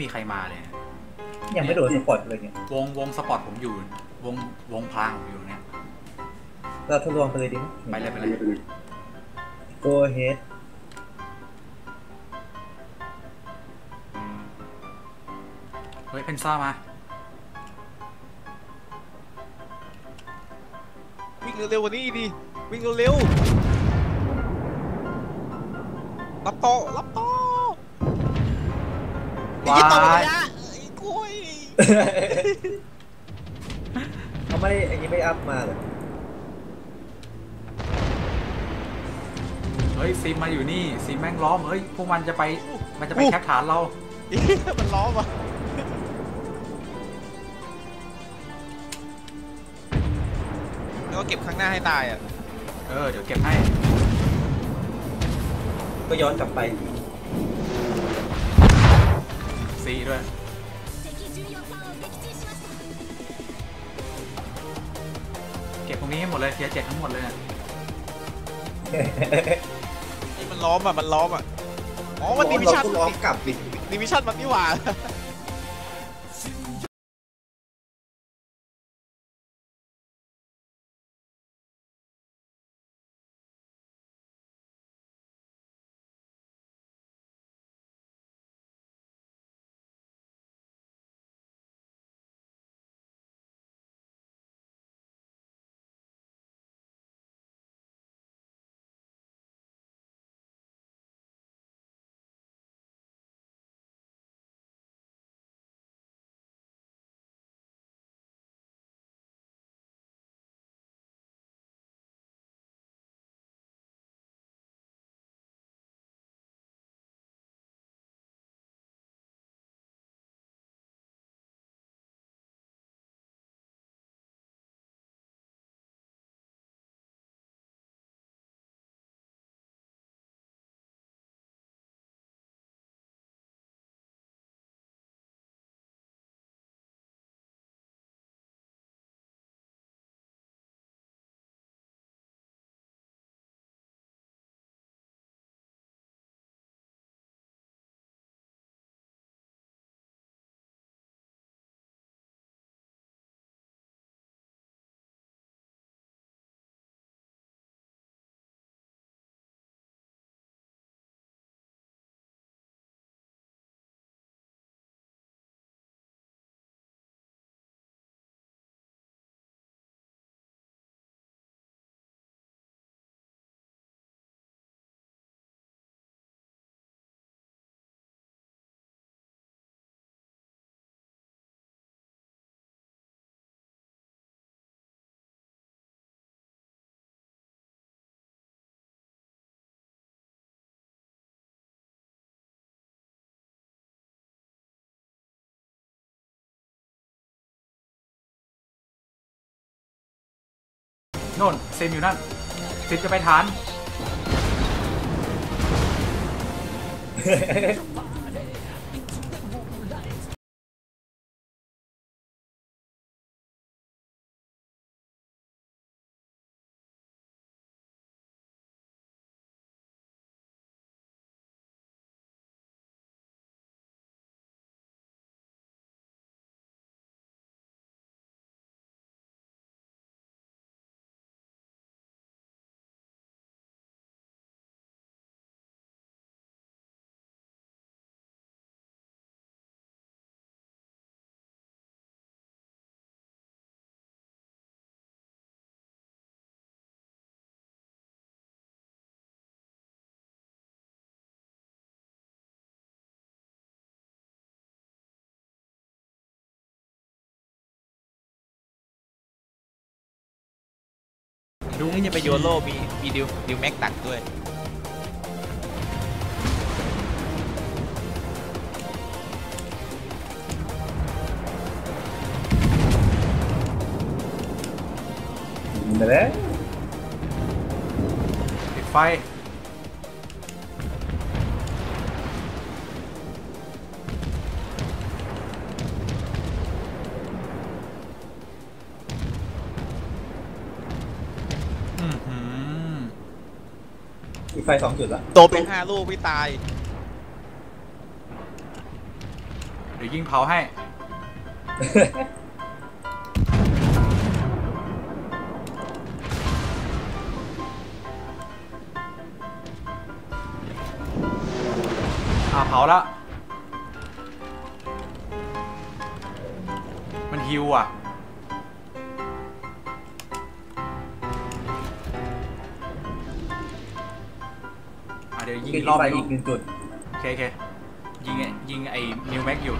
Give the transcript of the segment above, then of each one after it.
มีใครมาเลย ยังไม่โดน spot เลยเนี่ยวงวง spot ผมอยู่ วงวงพรางผมอยู่เนี่ย เราทดลองไปเลยดิไปเลยไปเลย go ahead เฮ้ยเพนซ่ามา วิ่งเร็วๆกว่านี้ดิวิ่งเร็วๆรับต่อรับต่อไอ้ ว้ายี่ต่อระยะไอ้กล้วยเขาไม่อันนี้ไม่อัพมาเลยเฮ้ยซิมมาอยู่นี่ซิมแม่งล้อมเฮ้ยพวกมันจะไปมันจะไปแคปฐานเราไอ้เหี้ยมันล้อมาแล้วก็เก็บข้างหน้าให้ตายอะเออเดี๋ยวเก็บให้ก็ย้อนกลับไป ซีด้วยเก็บตรงนี้ให้หมดเลยเทียเจ็ดทั้งหมดเลยเนี่ยไอ้มันล้อมอะมันล้อมอะอ๋อมันดิวิชั่นเราก็ล้อมกลับดิดิวิชั่นมันนี่หว่า โน่นเซมอยู่นั่นซิมจะไปฐาน ดูนี่จะไปโยโร่มีมีดิวดิวแม็กดักด้วยไปแล้วปิดไฟ ฟสองจุดละโตเป็นห้าลูกไม่ตาย เดี๋ยวยิงเผาให้ อ่าเผาแล้ว มันฮิวอะ ยวยิงยิอีงกรอบไฟนึอีงกหนึ่งจุดโอเคโอเคยิงไอ้ยิงไอ้นิวแม็กอยู่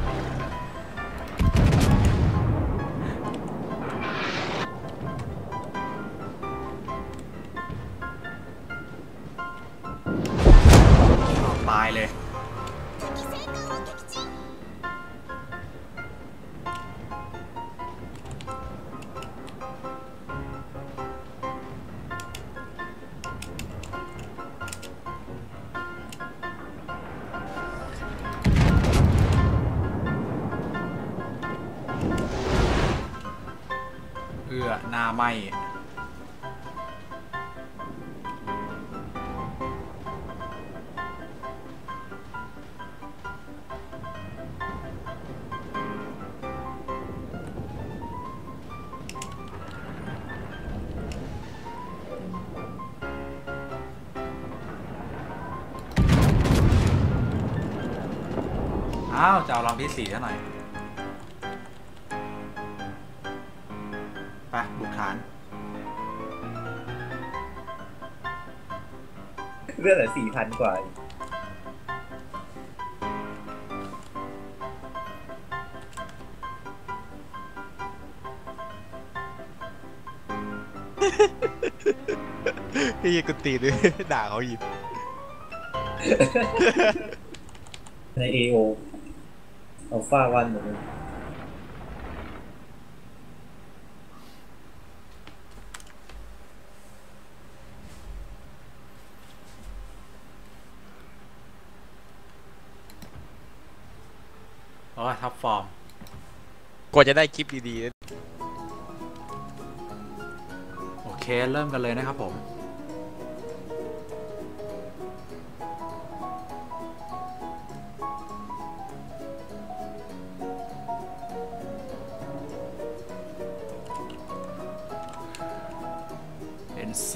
ตายเลย หน้าไหมอ้าวจะเอาลำที่สี่ซะหน่อย พันกว่าไอ้เหี้ยกูตีเลยด่าเขาอีกใน AO อัลฟาวันหมดเลย โอ้ยท็อปฟอร์ม ก ว่าจะได้คลิปดีๆ โอเค เริ่มกันเลยนะครับผม NC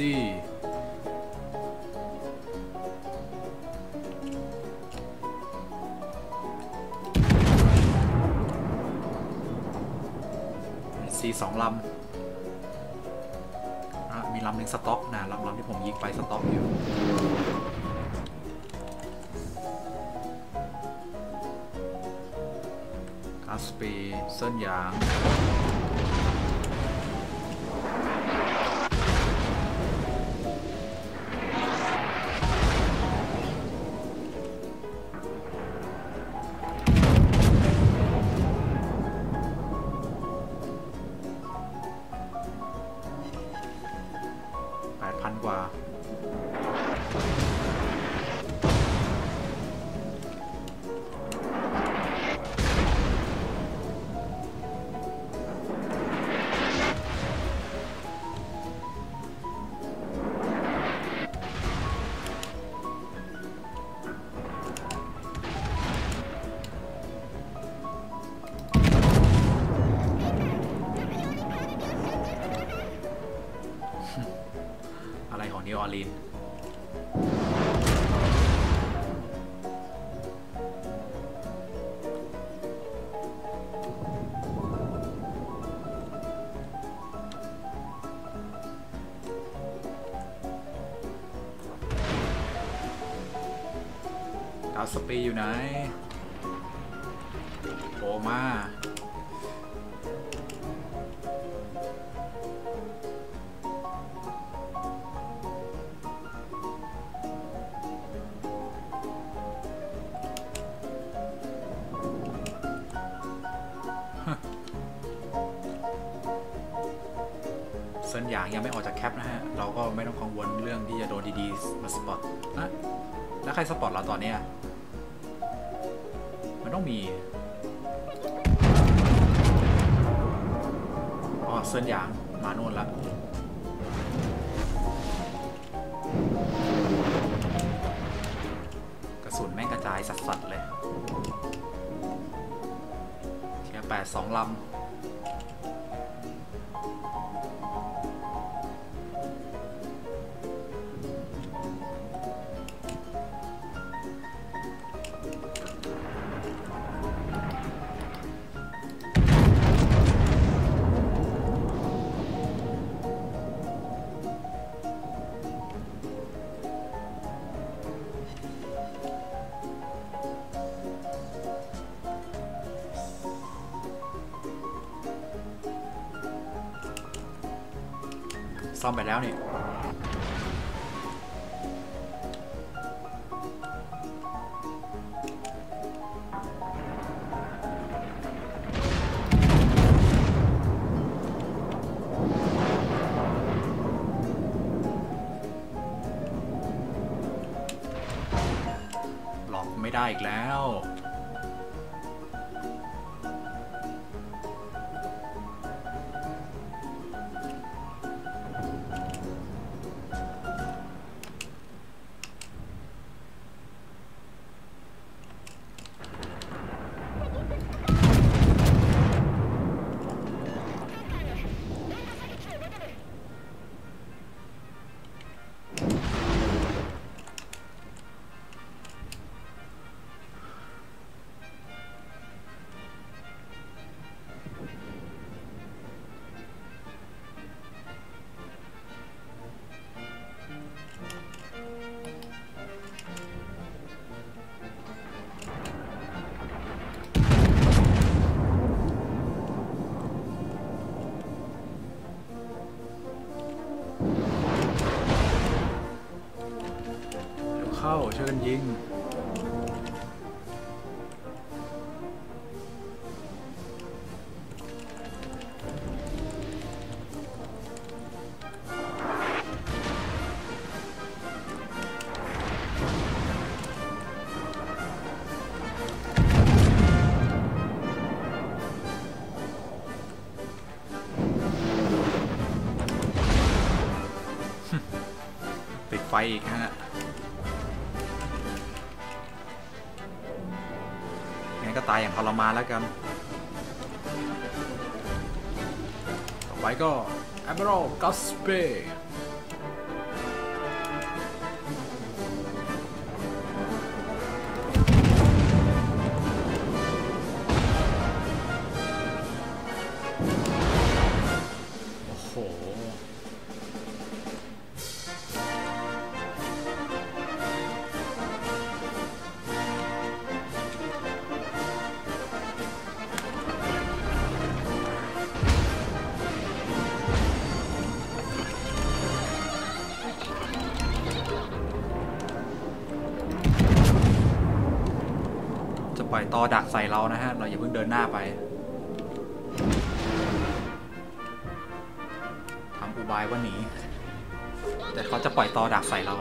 สองลำอะมีลำหนึ่งสต็อกนะลำลำที่ผมยิงไปสต็อกอยู่กาสปีเส้นยางาสปีอยู่ไหนโผล่มาเส้นหยางยังไม่ออกจากแคปนะฮะ เราก็ไม่ต้องกังวลเรื่องที่จะโดนดีๆมาสปอตนะ แล้วใครสปอตเราตอนเนี้ย ส่วนหยางมาโน่นละกระสุนแม่งกระจายสัสๆเลยเทียแปดสองลำ ซ่อมไปแล้วเนี่ย ช่วยกันยิงไฟอีกฮะ ทรมานแล้วกัน ต่อไปก็ Admiral Gaspe ตอดักใส่เรานะฮะ เราอย่าเพิ่งเดินหน้าไปทำอุบายว่าหนี แต่เขาจะปล่อยตอดักใส่เรา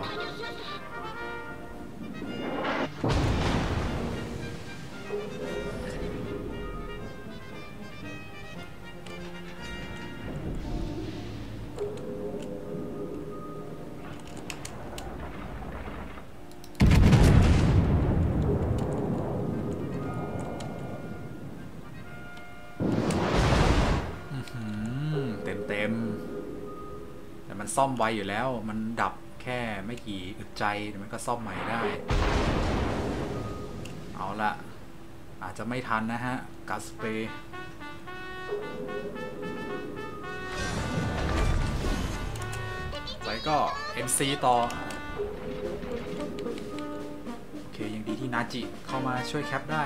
ซ่อมไวอยู่แล้ว มันดับแค่ไม่กี่อึดใจเดี๋ยวมันก็ซ่อมใหม่ได้ เอาละอาจจะไม่ทันนะฮะกาสเปย์ไปก็ MC ต่อ โอเค ยังดีที่นาจิเข้ามาช่วยแคปได้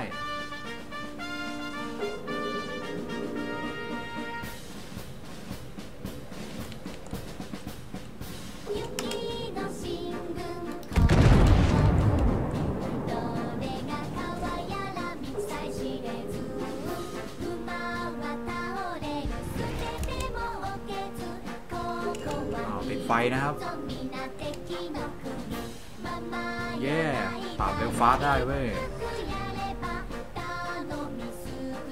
นะครับ เย่ปราบเบลฟาสได้เว้ย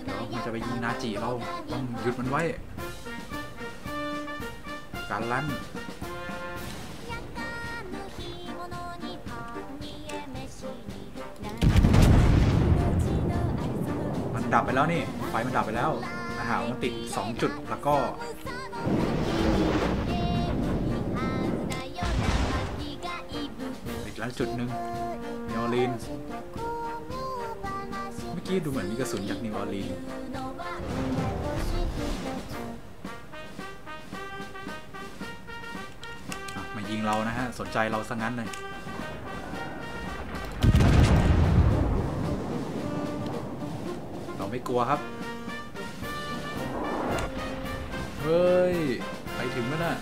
เดี๋ยวมันจะไปยิงนาจิเราต้องหยุดมันไว้ การลั่นมันดับไปแล้วนี่ ไฟมันดับไปแล้วอาหารมันติด 2 จุดแล้วก็ แล้วจุดหนึ่ง New Orleans เมื่อกี้ดูเหมือนมีกระสุนจาก New Orleans มายิงเรานะฮะ สนใจเราซะงั้นเลยเราไม่กลัวครับ เฮ้ย ไปถึงแล้วน่ะ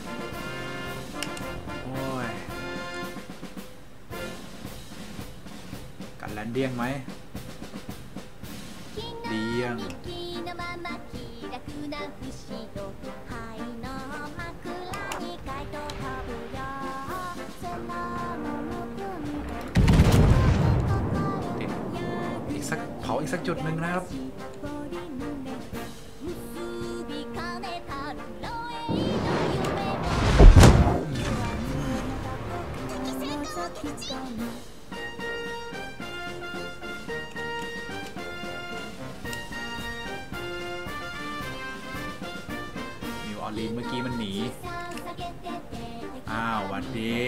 เดียงไหมเดียงอีกสักเผาอีกสักจุดหนึ่งนะครับ นิวออร์ลีนเมื่อกี้มันหนี อ้าวหวัดดี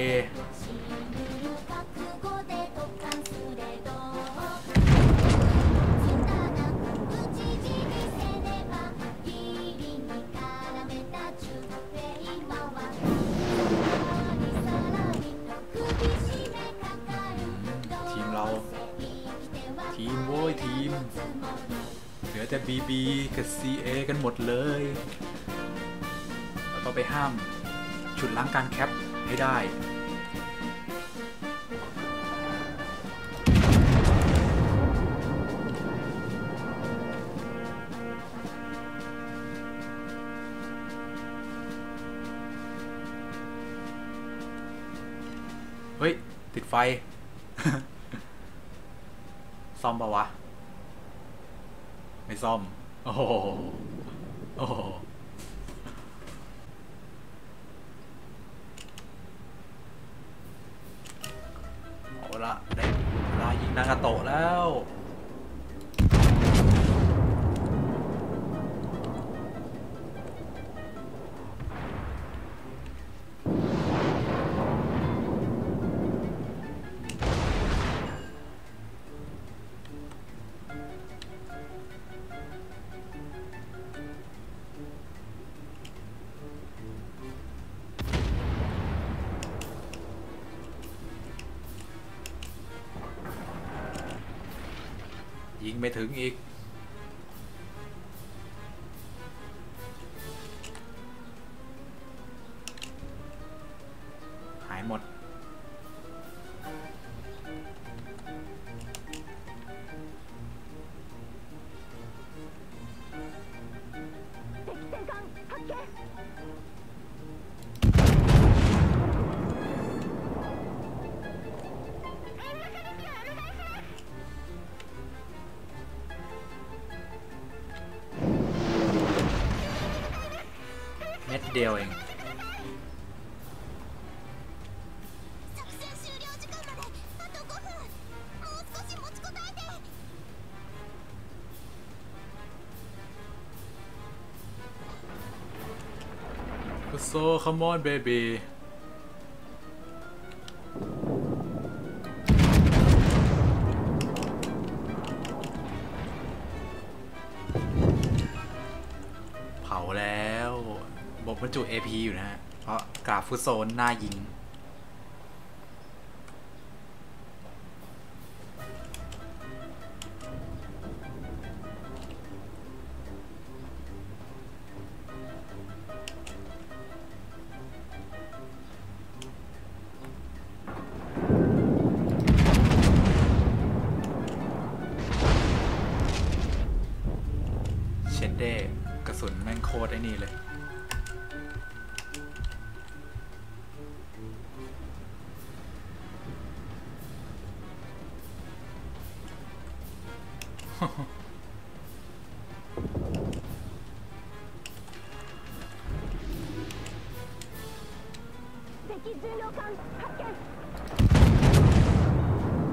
ทีมเราทีม โว้ย ทีม เหลือแต่ BB กับ CA กันหมดเลย แล้วก็ไปห้ามฉุดล้างการแคปให้ได้ เฮ้ย ติดไฟ ซ่อมปะวะ ไม่ซ่อม โอ้โหโอ้โหะ ไม่ถึงอีก yelling. So come on, baby. บอกบรรจุ AP อยู่นะฮะ เพราะกราฟฟุตโซนหน้ายิง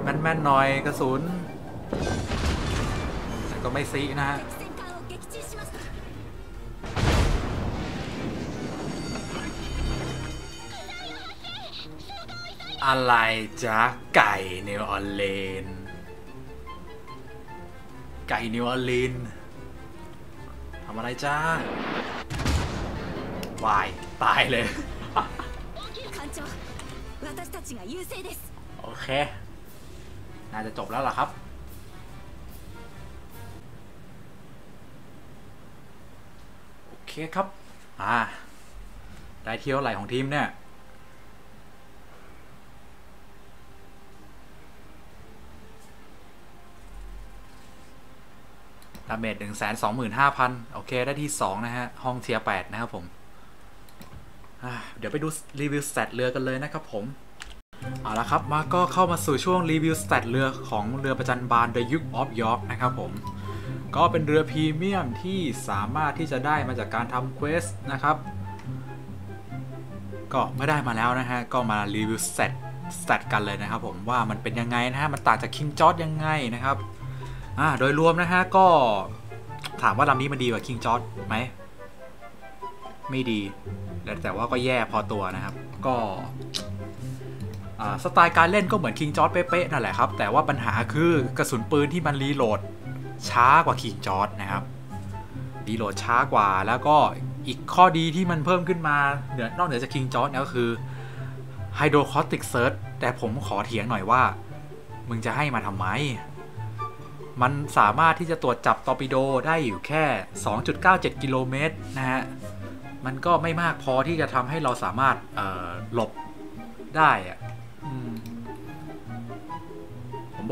แม่นๆหน่อยกระสุนแต่ก็ไม่ซีนะฮะอะไรจ๊ะไก่เนวออเลน ไก่เนวออเลนทำอะไรจ้าวาย ตายเลย ちが優勢です โอเค น่าจะจบแล้วล่ะครับ โอเคครับ อ่า ได้เที่ยวไหลของทีมเนี่ย ดาเมจหนึ่งแสนสองหมื่นห้าพันโอเค ได้ที่สองนะฮะ ห้องเทียร์แปดนะครับผมอ่าเดี๋ยวไปดูรีวิวสแตทเรือกันเลยนะครับผม เอาละครับมาก็เข้ามาสู่ช่วงรีวิว stat เรือของเรือประจัญบาน The Duke of York นะครับผม ก็เป็นเรือพรีเมียมที่สามารถที่จะได้มาจากการทำ quest นะครับ ก็ไม่ได้มาแล้วนะฮะ ก็มารีวิว stat stat กันเลยนะครับผมว่ามันเป็นยังไงนะฮะ มันต่างจาก King George ยังไงนะครับอ่าโดยรวมนะฮะก็ถามว่าลำนี้มันดีกว่า King George ไหมไม่ดีแต่แต่ว่าก็แย่พอตัวนะครับ ก็ สไตล์การเล่นก็เหมือน King George เป๊ะๆนั่นแหละครับ แต่ว่าปัญหาคือกระสุนปืนที่มันรีโหลดช้ากว่า King George นะครับรีโหลดช้ากว่าแล้วก็อีกข้อดีที่มันเพิ่มขึ้นมาเหนือนอกเหนือจาก King George เนี่ยก็คือ Hydrocaustic Search แต่ผมขอเถียงหน่อยว่า มึงจะให้มาทำไม มันสามารถที่จะตรวจจับตอร์ปิโดได้อยู่แค่ 2.97 กิโลเมตรนะฮะ มันก็ไม่มากพอที่จะทำให้เราสามารถหลบได้อะ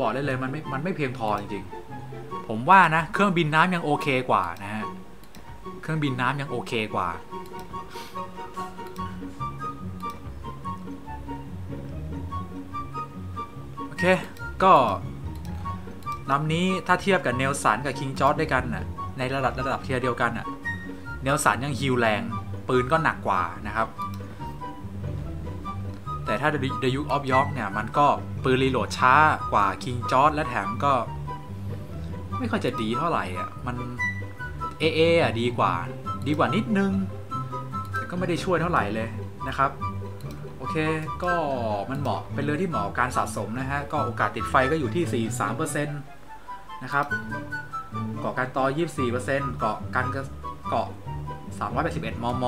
บอกได้เลยมันไม่มันไม่เพียงพอจริงๆ ผมว่านะ เครื่องบินน้ำยังโอเคกว่านะฮะเครื่องบินน้ำยังโอเคกว่า โอเค ก็ลำนี้ถ้าเทียบกับเนลสันกับคิงจอร์ดด้วยกันน่ะในระดับระดับเทียเดียวกันน่ะเนลสันยังฮิวแรง ปืนก็หนักกว่านะครับ ถ้า The Duke of York เนี่ย มันก็ปืนรีโหลดช้ากว่า King George และแถมก็ ไม่ค่อยจะดีเท่าไหร่อะ มัน AA อะดีกว่า ดีกว่านิดนึง แต่ก็ไม่ได้ช่วยเท่าไหร่เลยนะครับ โอเค ก็มันเหมาะเป็นเรือที่เหมาะการสะสมนะฮะ ก็โอกาสติดไฟก็อยู่ที่ 43%นะครับ เกาะการต่อ 24%เกาะกันก็เกาะ381 มม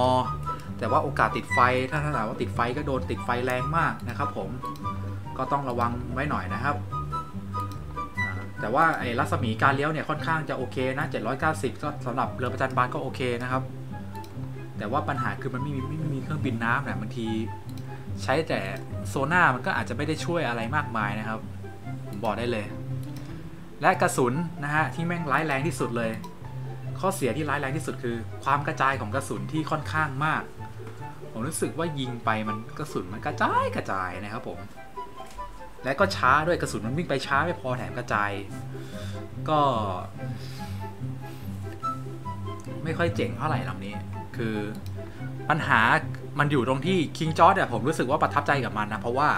แต่ว่าโอกาสติดไฟถ้าถ้าถามว่าติดไฟก็โดนติดไฟแรงมากนะครับ ผมก็ต้องระวังไว้หน่อยนะครับ แต่ว่าไอ้รัศมีการเลี้ยวเนี่ยค่อนข้างจะโอเคนะ790 ก็สำหรับเรือประจันบานก็โอเคนะครับ แต่ว่าปัญหาคือมันไม่มีไม่มีเครื่องบินน้ำเนี่ยบางที ใช้แต่โซน่ามันก็อาจจะไม่ได้ช่วยอะไรมากมายนะครับผมบอกได้เลย และกระสุนนะฮะที่แม่งร้ายแรงที่สุดเลย ข้อเสียที่ร้ายแรงที่สุดคือ ความกระจายของกระสุนที่ค่อนข้างมาก ผมรู้สึกว่ายิงไปมันกระสุนมันกระจายกระจายนะครับผม และก็ช้าด้วยกระสุนมันวิ่งไปช้าไม่พอแถมกระจาย ก็ ไม่ค่อยเจ๋งเท่าไหร่ลำนี้ คือปัญหามันอยู่ตรงที่ King George เนี่ยผมรู้สึกว่าประทับใจกับมันนะ เพราะว่า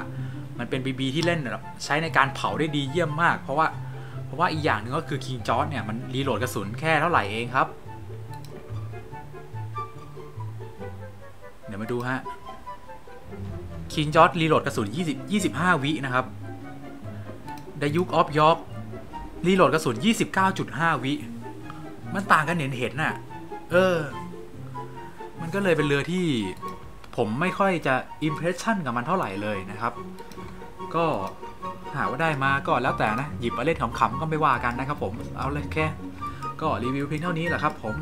มันเป็น BB ที่เล่นแบบใช้ในการเผาได้ดีเยี่ยมมาก เพราะว่าเพราะว่าอีกอย่างหนึ่งก็คือ King George เนี่ยมันรีโหลดกระสุนแค่เท่าไหร่เองครับ ดี๋ยวมาดูฮะ King George รีโหลดกระสุน20 25 วินะครับ The Duke of York รีโหลดกระสุน 29.5 วิ มันต่างกันเห็นเห็นน่ะ เออ มันก็เลยเป็นเรือที่ผมไม่ค่อยจะอิมเพรสชั่นกับมันเท่าไหร่เลยนะครับ ก็หาว่าได้มาก็แล้วแต่นะ หยิบมาเล่นขำๆก็ไม่ว่ากันนะครับผม เอาเลยแค่ ก็รีวิวเพียงเท่านี้แหละครับผม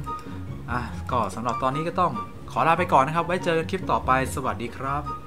อะก็สำหรับตอนนี้ก็ต้องขอลาไปก่อนนะครับ ไว้เจอกันคลิปต่อไปสวัสดีครับ